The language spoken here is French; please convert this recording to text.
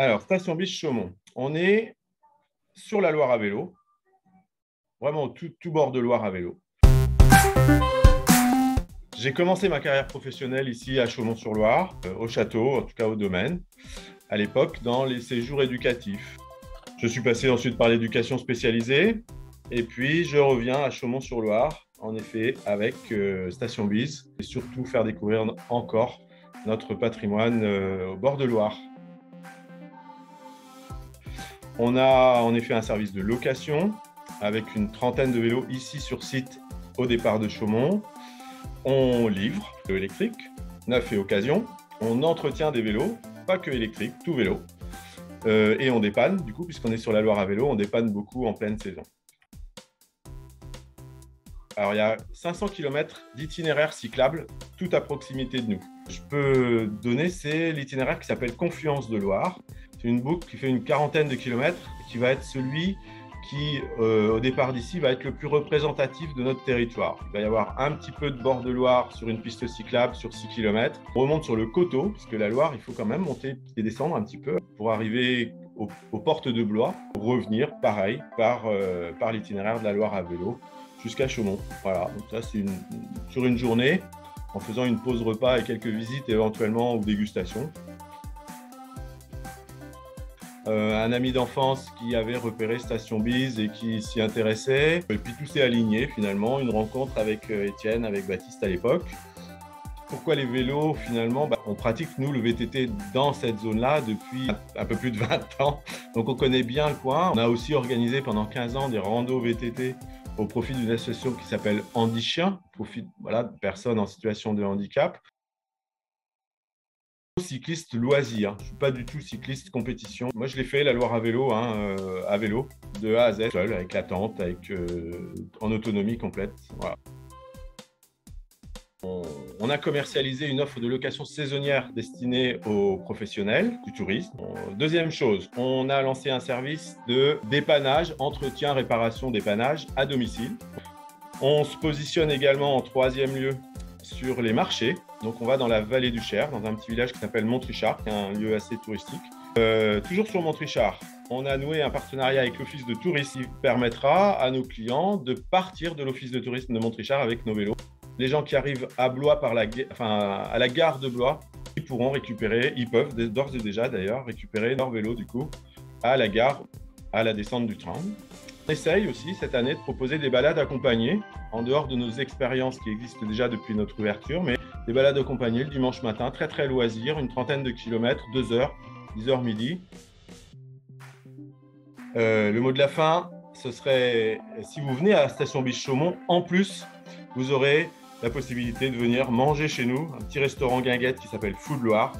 Alors, station Biche Chaumont. On est sur la Loire à vélo, vraiment tout, bord de Loire à vélo. J'ai commencé ma carrière professionnelle ici à Chaumont-sur-Loire, euh, au château, en tout cas au domaine, à l'époque dans les séjours éducatifs. Je suis passé ensuite par l'éducation spécialisée et puis je reviens à Chaumont-sur-Loire, en effet, avec euh, Station Bise et surtout faire découvrir encore notre patrimoine euh, au bord de Loire. On a en effet un service de location avec une trentaine de vélos ici sur site au départ de Chaumont. On livre de électrique, neuf et occasion. On entretient des vélos, pas que électrique, tout vélo. Euh, et on dépanne, du coup, puisqu'on est sur la Loire à vélo, on dépanne beaucoup en pleine saison. Alors, il y a 500 km d'itinéraires cyclables tout à proximité de nous. Je peux donner, c'est l'itinéraire qui s'appelle Confluence de Loire. C'est une boucle qui fait une quarantaine de kilomètres, qui va être celui qui, euh, au départ d'ici, va être le plus représentatif de notre territoire. Il va y avoir un petit peu de bord de Loire sur une piste cyclable sur 6 km. On remonte sur le coteau, parce que la Loire, il faut quand même monter et descendre un petit peu pour arriver aux, portes de Blois, pour revenir, pareil, par, euh, par l'itinéraire de la Loire à vélo jusqu'à Chaumont. Voilà, donc ça, c'est sur une journée, en faisant une pause repas et quelques visites éventuellement ou dégustations. Euh, un ami d'enfance qui avait repéré Station Bise et qui s'y intéressait. Et puis tout s'est aligné finalement, une rencontre avec euh, Étienne, avec Baptiste à l'époque. Pourquoi les vélos finalement? Bah, On pratique nous le VTT dans cette zone-là depuis un peu plus de 20 ans. Donc on connaît bien le coin. On a aussi organisé pendant 15 ans des randos VTT au profit d'une association qui s'appelle Andy Chien, profit voilà, de personnes en situation de handicap cycliste loisir. Je suis pas du tout cycliste compétition. Moi, je l'ai fait la Loire à vélo, hein, euh, à vélo, de A à Z, seul, avec la tente, avec euh, en autonomie complète. On, a commercialisé une offre de location saisonnière destinée aux professionnels du tourisme. Deuxième chose, on a lancé un service de dépannage, entretien, réparation, dépannage à domicile. On se positionne également en troisième lieu sur les marchés. Donc on va dans la vallée du Cher, dans un petit village qui s'appelle Montrichard, qui est un lieu assez touristique. Euh, toujours sur Montrichard, on a noué un partenariat avec l'Office de tourisme qui permettra à nos clients de partir de l'Office de tourisme de Montrichard avec nos vélos. Les gens qui arrivent à Blois par la, enfin, à la gare de Blois, ils pourront récupérer, ils peuvent d'ores et déjà d'ailleurs récupérer leur vélo du coup à la gare à la descente du train. On essaye aussi cette année de proposer des balades accompagnées, en dehors de nos expériences qui existent déjà depuis notre ouverture, mais des balades accompagnées le dimanche matin, très très loisir, une trentaine de kilomètres, 2 heures, 10 heures midi. Euh, le mot de la fin, ce serait si vous venez à la station Biche Chaumont, en plus, vous aurez la possibilité de venir manger chez nous, un petit restaurant guinguette qui s'appelle Food Loire,